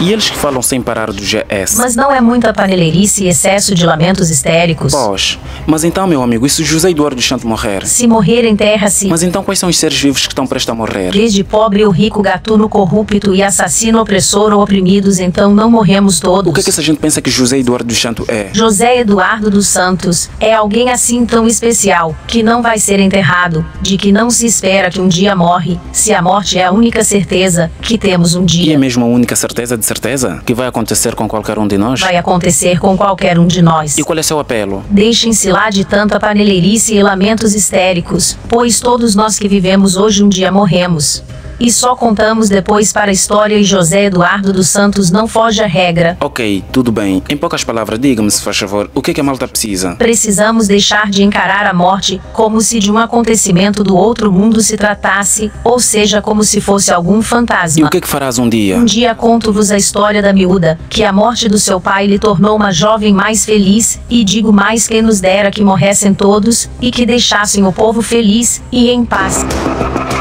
E eles que falam sem parar do GS. Mas não é muita paneleirice e excesso de lamentos histéricos? Pois, mas então, meu amigo, e se José Eduardo Santos morrer? Se morrer, enterra-se. Mas então quais são os seres vivos que estão prestes a morrer? Desde pobre ou rico, gatuno, corrupto e assassino, opressor ou oprimidos, então não morremos todos. O que é que essa gente pensa que José Eduardo dos Santos é? José Eduardo dos Santos é alguém assim tão especial, que não vai ser enterrado, de que não se espera que um dia morre, se a morte é a única certeza que temos um E é dia. mesmo a única certeza de certeza que vai acontecer com qualquer um de nós? Vai acontecer com qualquer um de nós. E qual é seu apelo? Deixem-se lá de tanta paneleirice e lamentos histéricos, pois todos nós que vivemos hoje um dia morremos. E só contamos depois para a história e José Eduardo dos Santos não foge à regra. Ok, tudo bem. Em poucas palavras, diga-me, se faz favor, o que é que a malta precisa? Precisamos deixar de encarar a morte como se de um acontecimento do outro mundo se tratasse, ou seja, como se fosse algum E fantasma. o que é que farás um dia? Um dia conto-vos a história da miúda, que a morte do seu pai lhe tornou uma jovem mais feliz, e digo mais que nos dera que morressem todos, e que deixassem o povo feliz e em paz.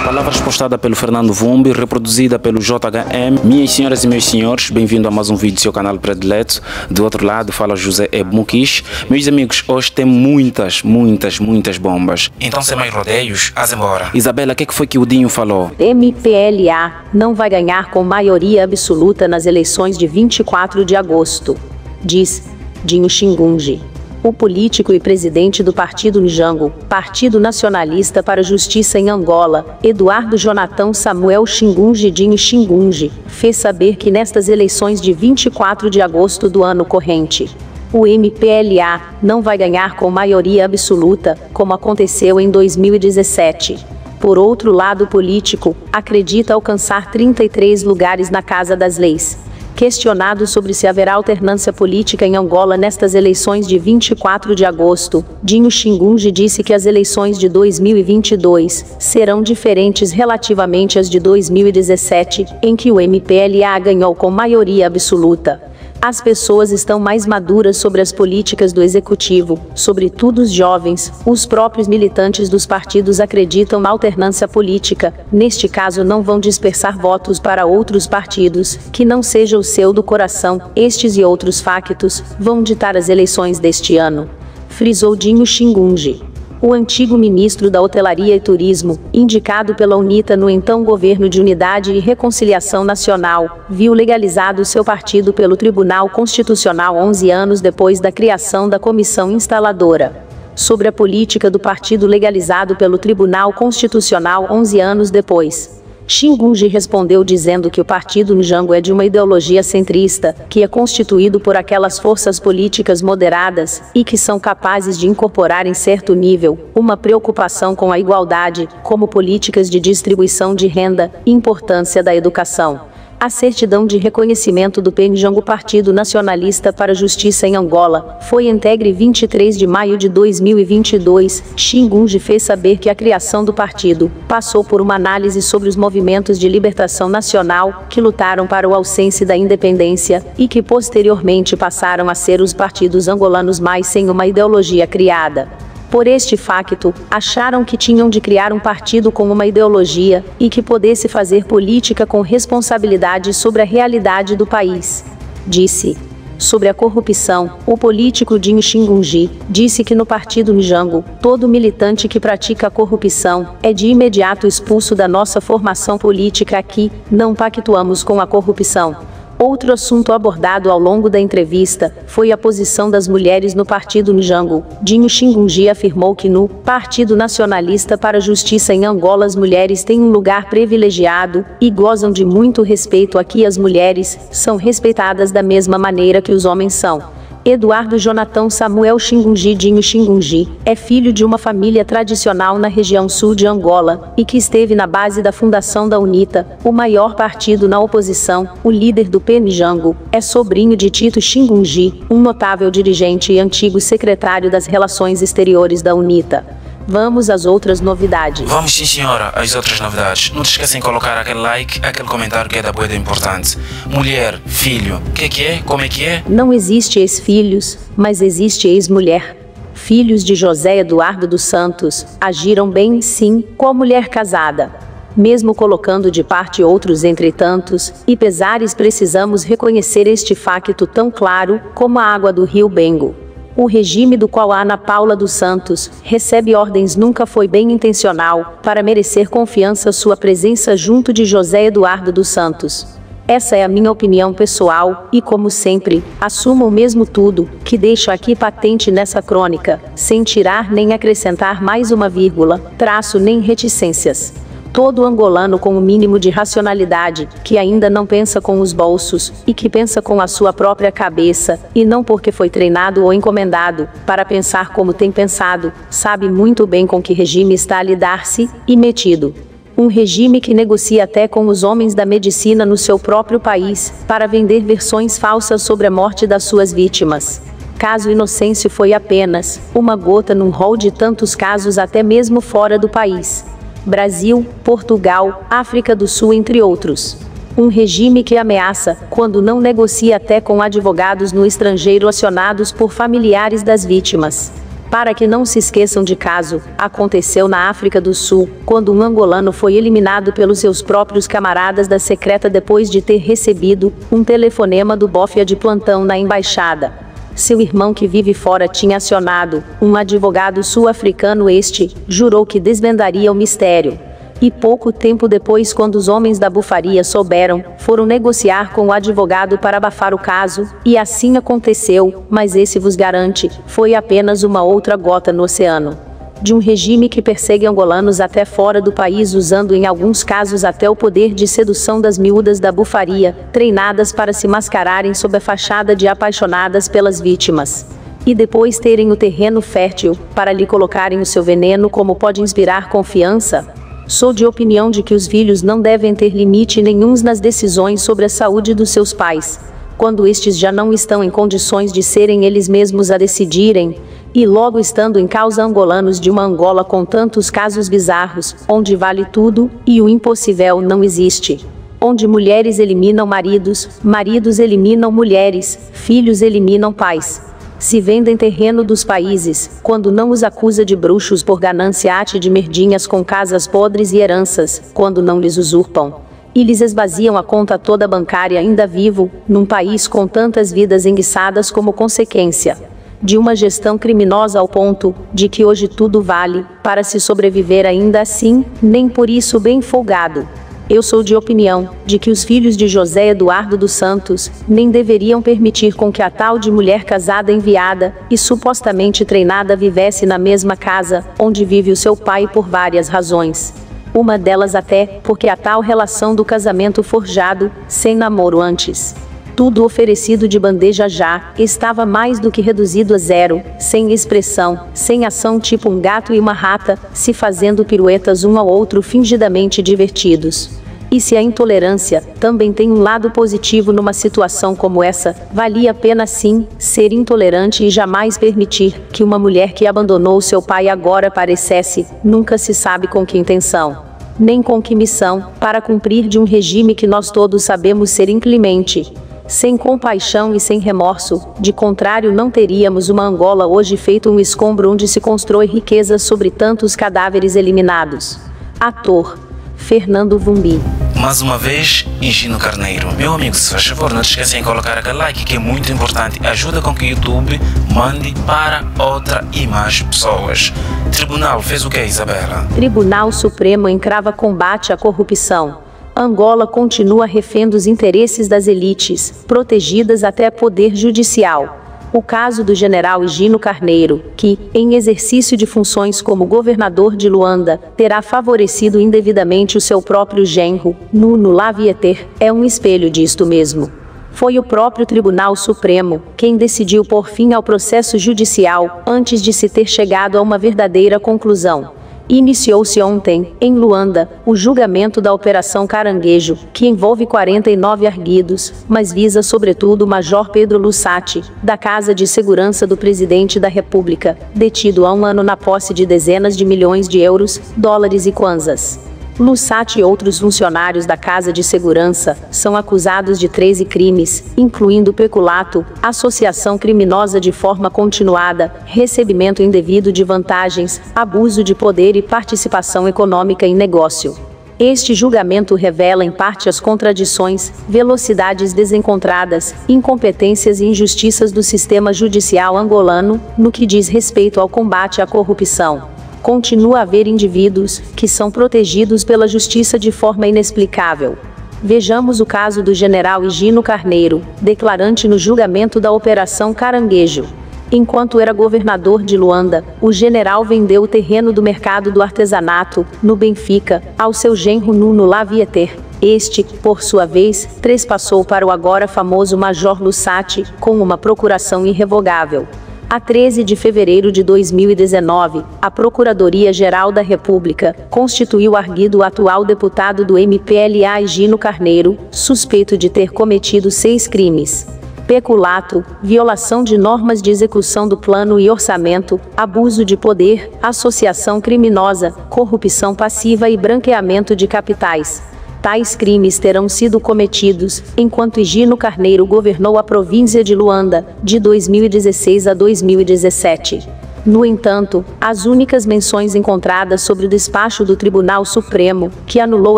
Palavras postada pelo Fernando Vumbi, reproduzida pelo JHM. Minhas senhoras e meus senhores, bem-vindo a mais um vídeo do seu canal predileto. Do outro lado fala José Ebmukish. Meus amigos, hoje tem muitas, muitas, muitas bombas. Então, sem mais rodeios, as embora. Isabela, o que, é que foi que o Dinho falou? MPLA não vai ganhar com maioria absoluta nas eleições de 24 de agosto, diz Dinho Xingunji. O político e presidente do Partido Njango, Partido Nacionalista para a Justiça em Angola, Eduardo Jonatão Samuel Xingunji Dinho Xingunji, fez saber que nestas eleições de 24 de agosto do ano corrente, o MPLA não vai ganhar com maioria absoluta, como aconteceu em 2017. Por outro lado político, acredita alcançar 33 lugares na Casa das Leis. Questionado sobre se haverá alternância política em Angola nestas eleições de 24 de agosto, Dinho Xingunji disse que as eleições de 2022 serão diferentes relativamente às de 2017, em que o MPLA ganhou com maioria absoluta. As pessoas estão mais maduras sobre as políticas do executivo, sobretudo os jovens. Os próprios militantes dos partidos acreditam na alternância política. Neste caso, não vão dispersar votos para outros partidos, que não seja o seu do coração. Estes e outros factos vão ditar as eleições deste ano. Frisou Dinho Xingunji. O antigo ministro da Hotelaria e Turismo, indicado pela UNITA no então Governo de Unidade e Reconciliação Nacional, viu legalizado seu partido pelo Tribunal Constitucional 11 anos depois da criação da comissão instaladora. Sobre a política do partido legalizado pelo Tribunal Constitucional 11 anos depois. Xingunji respondeu dizendo que o partido Njango é de uma ideologia centrista, que é constituído por aquelas forças políticas moderadas e que são capazes de incorporar em certo nível uma preocupação com a igualdade, como políticas de distribuição de renda importância da educação. A certidão de reconhecimento do Penjango Partido Nacionalista para a Justiça em Angola foi entregue 23 de maio de 2022. Xingunji fez saber que a criação do partido passou por uma análise sobre os movimentos de libertação nacional que lutaram para o ausência da independência e que posteriormente passaram a ser os partidos angolanos mais sem uma ideologia criada. Por este facto, acharam que tinham de criar um partido com uma ideologia e que pudesse fazer política com responsabilidade sobre a realidade do país. Disse. Sobre a corrupção, o político Dinho Xingunji disse que no partido Njango, todo militante que pratica a corrupção é de imediato expulso da nossa formação política aqui, não pactuamos com a corrupção. Outro assunto abordado ao longo da entrevista foi a posição das mulheres no Partido Njango. Dinho Xingunji afirmou que no Partido Nacionalista para a Justiça em Angola as mulheres têm um lugar privilegiado e gozam de muito respeito aqui as mulheres são respeitadas da mesma maneira que os homens são. Eduardo Jonatão Samuel Xingunji Dinho Xingunji é filho de uma família tradicional na região sul de Angola e que esteve na base da fundação da UNITA, o maior partido na oposição. O líder do PNJango é sobrinho de Tito Xingunji, um notável dirigente e antigo secretário das Relações Exteriores da UNITA. Vamos às outras novidades. Vamos sim, senhora, às outras novidades. Não te esquecem de colocar aquele like, aquele comentário que é da boeda importante. Mulher, filho, o que, que é? Como é que é? Não existe ex-filhos, mas existe ex-mulher. Filhos de José Eduardo dos Santos agiram bem, sim, com a mulher casada. mesmo colocando de parte outros entretantos, e pesares precisamos reconhecer este facto tão claro como a água do rio Bengo. O regime do qual Ana Paula dos Santos recebe ordens nunca foi bem intencional para merecer confiança sua presença junto de José Eduardo dos Santos. Essa é a minha opinião pessoal, e como sempre, assumo o mesmo tudo, que deixo aqui patente nessa crônica, sem tirar nem acrescentar mais uma vírgula, traço nem reticências todo angolano com o mínimo de racionalidade, que ainda não pensa com os bolsos, e que pensa com a sua própria cabeça, e não porque foi treinado ou encomendado, para pensar como tem pensado, sabe muito bem com que regime está a lidar-se, e metido. Um regime que negocia até com os homens da medicina no seu próprio país, para vender versões falsas sobre a morte das suas vítimas. Caso Inocêncio foi apenas uma gota num rol de tantos casos até mesmo fora do país. Brasil, Portugal, África do Sul, entre outros. Um regime que ameaça, quando não negocia até com advogados no estrangeiro acionados por familiares das vítimas. Para que não se esqueçam de caso, aconteceu na África do Sul, quando um angolano foi eliminado pelos seus próprios camaradas da secreta depois de ter recebido um telefonema do bofia de plantão na embaixada. Seu irmão que vive fora tinha acionado um advogado sul-africano. Este jurou que desvendaria o mistério. E pouco tempo depois, quando os homens da bufaria souberam, foram negociar com o advogado para abafar o caso, e assim aconteceu, mas esse vos garante, foi apenas uma outra gota no oceano de um regime que persegue angolanos até fora do país, usando em alguns casos até o poder de sedução das miúdas da bufaria, treinadas para se mascararem sob a fachada de apaixonadas pelas vítimas. E depois terem o terreno fértil, para lhe colocarem o seu veneno como pode inspirar confiança? Sou de opinião de que os filhos não devem ter limite nenhum nas decisões sobre a saúde dos seus pais, quando estes já não estão em condições de serem eles mesmos a decidirem, e logo estando em causa angolanos de uma Angola com tantos casos bizarros, onde vale tudo, e o impossível não existe. Onde mulheres eliminam maridos, maridos eliminam mulheres, filhos eliminam pais. Se vendem terreno dos países, quando não os acusa de bruxos por ganância ate de merdinhas com casas podres e heranças, quando não lhes usurpam e lhes esvaziam a conta toda bancária ainda vivo, num país com tantas vidas enguiçadas como consequência de uma gestão criminosa ao ponto de que hoje tudo vale, para se sobreviver ainda assim, nem por isso bem folgado. Eu sou de opinião de que os filhos de José Eduardo dos Santos nem deveriam permitir com que a tal de mulher casada enviada e supostamente treinada vivesse na mesma casa onde vive o seu pai por várias razões. Uma delas até porque a tal relação do casamento forjado, sem namoro antes tudo oferecido de bandeja já, estava mais do que reduzido a zero, sem expressão, sem ação tipo um gato e uma rata, se fazendo piruetas um ao outro fingidamente divertidos. E se a intolerância também tem um lado positivo numa situação como essa, valia a pena sim ser intolerante e jamais permitir que uma mulher que abandonou seu pai agora parecesse, nunca se sabe com que intenção, nem com que missão, para cumprir de um regime que nós todos sabemos ser inclemente sem compaixão e sem remorso, de contrário não teríamos uma Angola hoje feito um escombro onde se constrói riqueza sobre tantos cadáveres eliminados. Ator Fernando Vumbi. Mais uma vez, Engino Carneiro. Meu amigo, se faz favor, não te esqueça de colocar aquele like que é muito importante. Ajuda com que o YouTube mande para outra e mais pessoas. Tribunal fez o que, Isabela? Tribunal Supremo encrava combate à corrupção. Angola continua refém dos interesses das elites, protegidas até poder judicial. O caso do general Higino Carneiro, que, em exercício de funções como governador de Luanda, terá favorecido indevidamente o seu próprio genro, Nuno Lavieter, é um espelho disto mesmo. Foi o próprio Tribunal Supremo quem decidiu pôr fim ao processo judicial antes de se ter chegado a uma verdadeira conclusão. Iniciou-se ontem, em Luanda, o julgamento da Operação Caranguejo, que envolve 49 arguidos, mas visa sobretudo o Major Pedro Lussati, da Casa de Segurança do Presidente da República, detido há um ano na posse de dezenas de milhões de euros, dólares e kwanzas. Lussat e outros funcionários da Casa de Segurança são acusados de 13 crimes, incluindo peculato, associação criminosa de forma continuada, recebimento indevido de vantagens, abuso de poder e participação econômica em negócio. Este julgamento revela em parte as contradições, velocidades desencontradas, incompetências e injustiças do sistema judicial angolano, no que diz respeito ao combate à corrupção. Continua a haver indivíduos que são protegidos pela justiça de forma inexplicável. Vejamos o caso do general Higino Carneiro, declarante no julgamento da Operação Caranguejo. Enquanto era governador de Luanda, o general vendeu o terreno do mercado do artesanato, no Benfica, ao seu genro Nuno Lavieter. Este, por sua vez, trespassou para o agora famoso Major Lussati, com uma procuração irrevogável. A 13 de fevereiro de 2019, a Procuradoria-Geral da República constituiu arguido o atual deputado do MPLA Gino Carneiro, suspeito de ter cometido seis crimes peculato, violação de normas de execução do plano e orçamento, abuso de poder, associação criminosa, corrupção passiva e branqueamento de capitais. Tais crimes terão sido cometidos enquanto Higino Carneiro governou a província de Luanda, de 2016 a 2017. No entanto, as únicas menções encontradas sobre o despacho do Tribunal Supremo, que anulou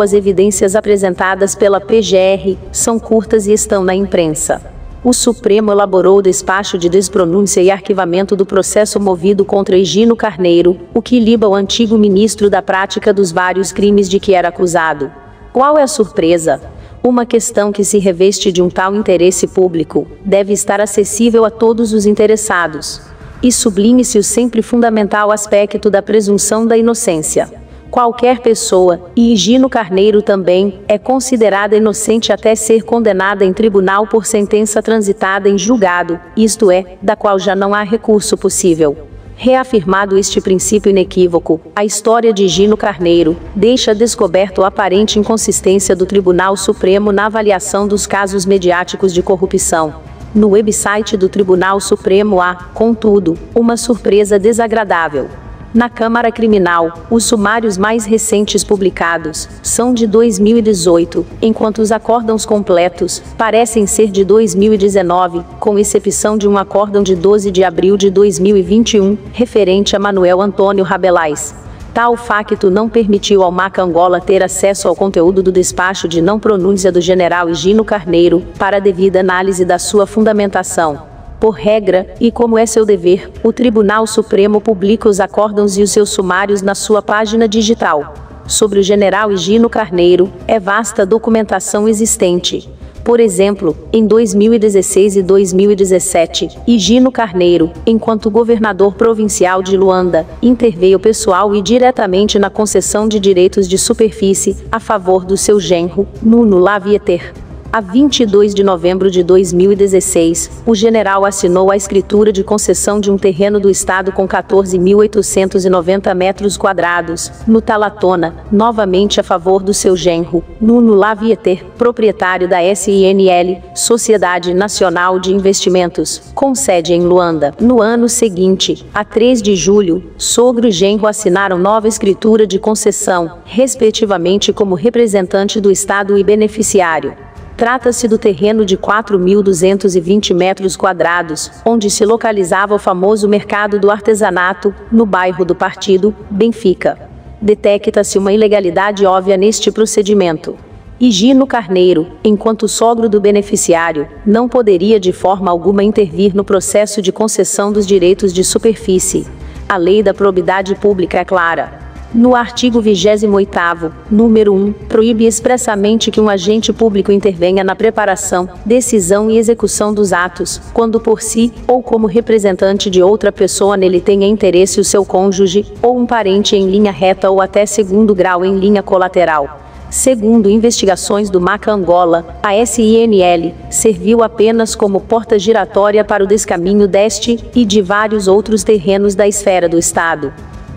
as evidências apresentadas pela PGR, são curtas e estão na imprensa o Supremo elaborou o despacho de despronúncia e arquivamento do processo movido contra Higino Carneiro, o que liba o antigo ministro da prática dos vários crimes de que era acusado. Qual é a surpresa? Uma questão que se reveste de um tal interesse público deve estar acessível a todos os interessados. E sublime-se o sempre fundamental aspecto da presunção da inocência. Qualquer pessoa, e Higino Carneiro também, é considerada inocente até ser condenada em tribunal por sentença transitada em julgado, isto é, da qual já não há recurso possível. Reafirmado este princípio inequívoco, a história de Gino Carneiro deixa descoberto a aparente inconsistência do Tribunal Supremo na avaliação dos casos mediáticos de corrupção. No website do Tribunal Supremo há, contudo, uma surpresa desagradável. Na Câmara Criminal, os sumários mais recentes publicados são de 2018, enquanto os acórdãos completos parecem ser de 2019, com exceção de um acórdão de 12 de abril de 2021, referente a Manuel Antônio Rabelais. Tal facto não permitiu ao MAC Angola ter acesso ao conteúdo do despacho de não pronúncia do general Higino Carneiro, para devida análise da sua fundamentação. Por regra, e como é seu dever, o Tribunal Supremo publica os acórdãos e os seus sumários na sua página digital. Sobre o general Higino Carneiro, é vasta documentação existente. Por exemplo, em 2016 e 2017, Higino Carneiro, enquanto governador provincial de Luanda, interveio pessoal e diretamente na concessão de direitos de superfície a favor do seu genro, Nuno Lavieter. A 22 de novembro de 2016, o general assinou a escritura de concessão de um terreno do Estado com 14.890 metros quadrados, no Talatona, novamente a favor do seu genro, Nuno Lavieter, proprietário da SINL, Sociedade Nacional de Investimentos, com sede em Luanda. No ano seguinte, a 3 de julho, sogro e genro assinaram nova escritura de concessão, respectivamente como representante do Estado e beneficiário. Trata-se do terreno de 4.220 metros quadrados, onde se localizava o famoso mercado do artesanato, no bairro do Partido, Benfica. Detecta-se uma ilegalidade óbvia neste procedimento. Higino Carneiro, enquanto sogro do beneficiário, não poderia de forma alguma intervir no processo de concessão dos direitos de superfície. A lei da probidade pública é clara. No artigo 28º, número 1, proíbe expressamente que um agente público intervenha na preparação, decisão e execução dos atos, quando por si, ou como representante de outra pessoa nele tenha interesse o seu cônjuge, ou um parente em linha reta ou até segundo grau em linha colateral. Segundo investigações do MACA Angola, a SINL serviu apenas como porta giratória para o descaminho deste e de vários outros terrenos da esfera do Estado.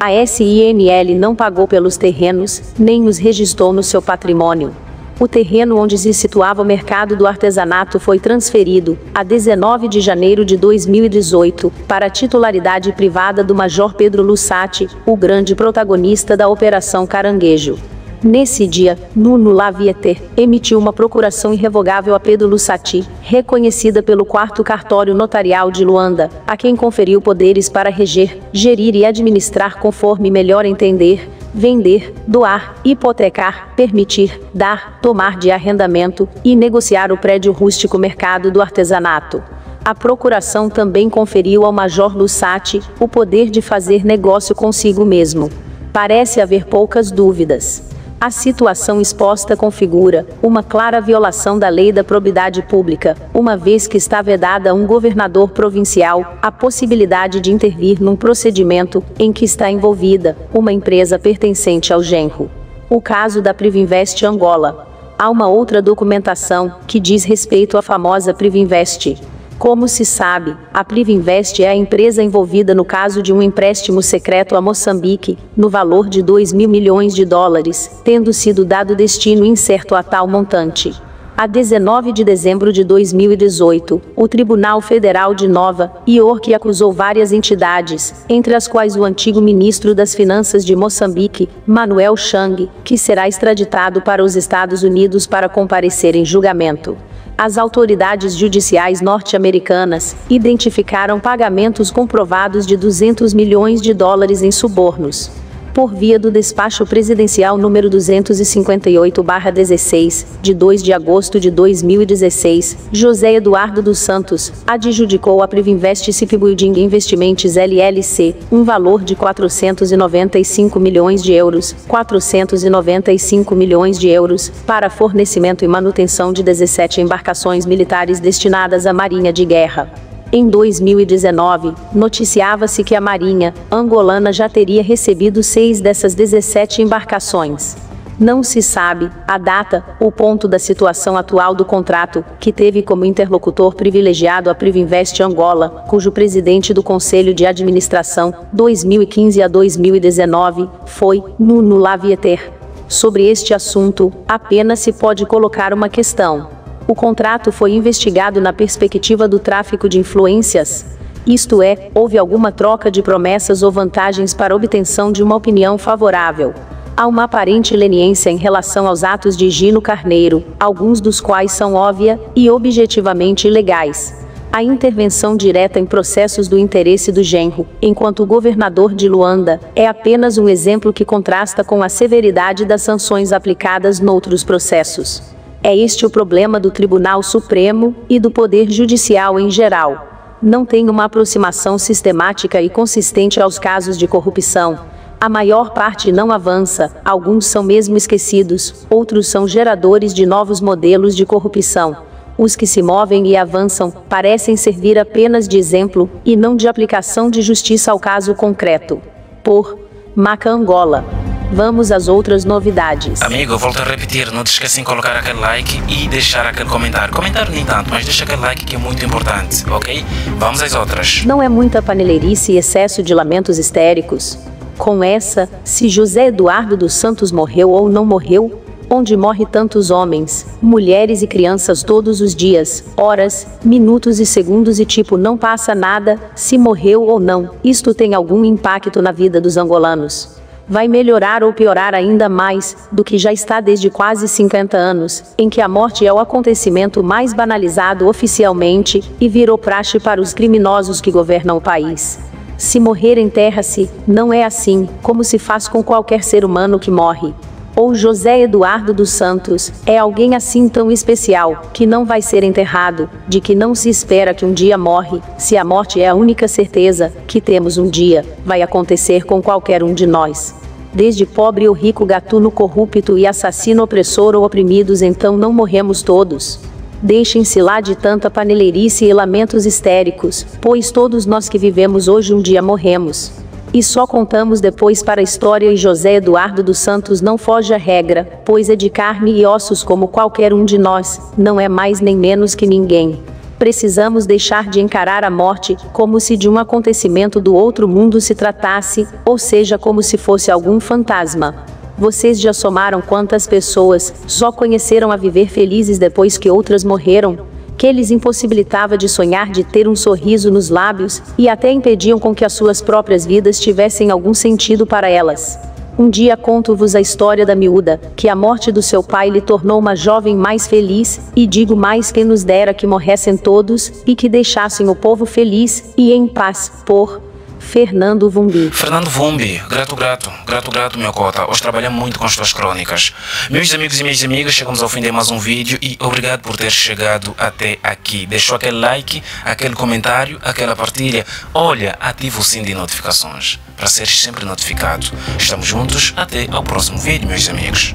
A SINL não pagou pelos terrenos, nem os registrou no seu patrimônio. O terreno onde se situava o mercado do artesanato foi transferido, a 19 de janeiro de 2018, para a titularidade privada do Major Pedro Lussati, o grande protagonista da Operação Caranguejo. Nesse dia, Nuno Lavieter emitiu uma procuração irrevogável a Pedro Lussati, reconhecida pelo quarto cartório notarial de Luanda, a quem conferiu poderes para reger, gerir e administrar conforme melhor entender, vender, doar, hipotecar, permitir, dar, tomar de arrendamento e negociar o prédio rústico mercado do artesanato. A procuração também conferiu ao Major Lussati o poder de fazer negócio consigo mesmo. Parece haver poucas dúvidas. A situação exposta configura uma clara violação da lei da probidade pública, uma vez que está vedada a um governador provincial a possibilidade de intervir num procedimento em que está envolvida uma empresa pertencente ao genro. O caso da Privinvest Angola. Há uma outra documentação que diz respeito à famosa Privinvest. Como se sabe, a Privinvest é a empresa envolvida no caso de um empréstimo secreto a Moçambique, no valor de 2 mil milhões de dólares, tendo sido dado destino incerto a tal montante. A 19 de dezembro de 2018, o Tribunal Federal de Nova York acusou várias entidades, entre as quais o antigo ministro das Finanças de Moçambique, Manuel Chang, que será extraditado para os Estados Unidos para comparecer em julgamento. As autoridades judiciais norte-americanas identificaram pagamentos comprovados de 200 milhões de dólares em subornos por via do despacho presidencial número 258/16, de 2 de agosto de 2016, José Eduardo dos Santos adjudicou a Privinvest Cip Building Investimentos LLC um valor de 495 milhões de euros, 495 milhões de euros para fornecimento e manutenção de 17 embarcações militares destinadas à Marinha de Guerra. Em 2019, noticiava-se que a Marinha angolana já teria recebido seis dessas 17 embarcações. Não se sabe a data, o ponto da situação atual do contrato, que teve como interlocutor privilegiado a Privinvest Angola, cujo presidente do Conselho de Administração, 2015 a 2019, foi Nuno Lavieter. Sobre este assunto, apenas se pode colocar uma questão. O contrato foi investigado na perspectiva do tráfico de influências. Isto é, houve alguma troca de promessas ou vantagens para obtenção de uma opinião favorável. Há uma aparente leniência em relação aos atos de Gino Carneiro, alguns dos quais são óbvia e objetivamente ilegais. A intervenção direta em processos do interesse do genro, enquanto governador de Luanda, é apenas um exemplo que contrasta com a severidade das sanções aplicadas noutros processos. É este o problema do Tribunal Supremo e do Poder Judicial em geral. Não tem uma aproximação sistemática e consistente aos casos de corrupção. A maior parte não avança, alguns são mesmo esquecidos, outros são geradores de novos modelos de corrupção. Os que se movem e avançam parecem servir apenas de exemplo e não de aplicação de justiça ao caso concreto. Por Maca Angola. Vamos às outras novidades. Amigo, volto a repetir, não te esqueça de colocar aquele like e deixar aquele comentário. Comentário nem tanto, mas deixa aquele like que é muito importante, ok? Vamos às outras. Não é muita paneleirice e excesso de lamentos histéricos? Com essa, se José Eduardo dos Santos morreu ou não morreu, onde morre tantos homens, mulheres e crianças todos os dias, horas, minutos e segundos e tipo não passa nada, se morreu ou não, isto tem algum impacto na vida dos angolanos vai melhorar ou piorar ainda mais do que já está desde quase 50 anos, em que a morte é o acontecimento mais banalizado oficialmente e virou praxe para os criminosos que governam o país. Se morrer enterra-se, não é assim, como se faz com qualquer ser humano que morre ou José Eduardo dos Santos, é alguém assim tão especial, que não vai ser enterrado, de que não se espera que um dia morre, se a morte é a única certeza que temos um dia, vai acontecer com qualquer um de nós. Desde pobre ou rico gatuno corrupto e assassino opressor ou oprimidos então não morremos todos. Deixem-se lá de tanta paneleirice e lamentos histéricos, pois todos nós que vivemos hoje um dia morremos. E só contamos depois para a história e José Eduardo dos Santos não foge à regra, pois é de carne e ossos como qualquer um de nós, não é mais nem menos que ninguém. Precisamos deixar de encarar a morte como se de um acontecimento do outro mundo se tratasse, ou seja, como se fosse algum fantasma. Vocês já somaram quantas pessoas só conheceram a viver felizes depois que outras morreram? Que lhes impossibilitava de sonhar de ter um sorriso nos lábios, e até impediam com que as suas próprias vidas tivessem algum sentido para elas. Um dia conto-vos a história da miúda, que a morte do seu pai lhe tornou uma jovem mais feliz, e digo mais quem nos dera que morressem todos, e que deixassem o povo feliz e em paz, por Fernando Vumbi. Fernando Vumbi, grato, grato, grato, grato, meu cota. Hoje trabalhamos muito com as tuas crônicas. Meus amigos e minhas amigas, chegamos ao fim de mais um vídeo e obrigado por ter chegado até aqui. Deixou aquele like, aquele comentário, aquela partilha. Olha, ativa o sininho de notificações para seres sempre notificado. Estamos juntos, até ao próximo vídeo, meus amigos.